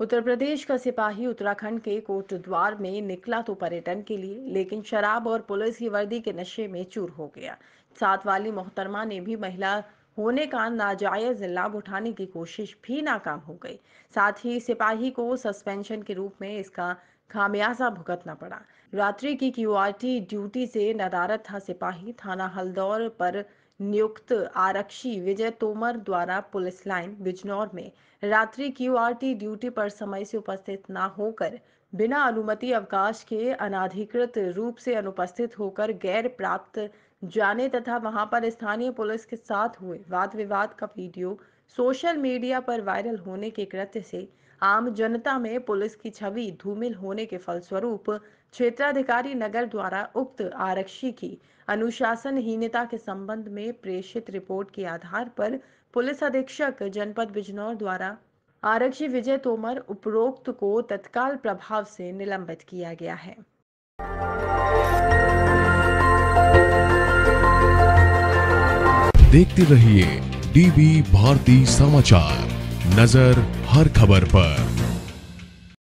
उत्तर प्रदेश का सिपाही उत्तराखंड के कोटद्वार में निकला तो पर्यटन के लिए, लेकिन शराब और पुलिस की वर्दी के नशे में चूर हो गया। साथ वाली मोहतरमा ने भी महिला होने का नाजायज लाभ उठाने की कोशिश भी नाकाम हो गई। साथ ही सिपाही को सस्पेंशन के रूप में इसका खामियाजा भुगतना पड़ा। रात्रि की क्यूआरटी ड्यूटी से नदारत था सिपाही। थाना हल्दौर पर नियुक्त आरक्षी विजय तोमर द्वारा पुलिस लाइन बिजनौर में। रात्रि क्यूआरटी ड्यूटी पर समय से उपस्थित न होकर बिना अनुमति अवकाश के अनाधिकृत रूप से अनुपस्थित होकर गैर प्राप्त जाने तथा वहाँ पर स्थानीय पुलिस के साथ हुए वाद विवाद का वीडियो सोशल मीडिया पर वायरल होने के कृत्य से आम जनता में पुलिस की छवि धूमिल होने के फलस्वरूप क्षेत्राधिकारी नगर द्वारा उक्त आरक्षी की अनुशासनहीनता के संबंध में प्रेषित रिपोर्ट के आधार पर पुलिस अधीक्षक जनपद बिजनौर द्वारा आरक्षी विजय तोमर उपरोक्त को तत्काल प्रभाव से निलंबित किया गया है। देखते रहिए डीवी भारती समाचार। नज़र हर खबर पर।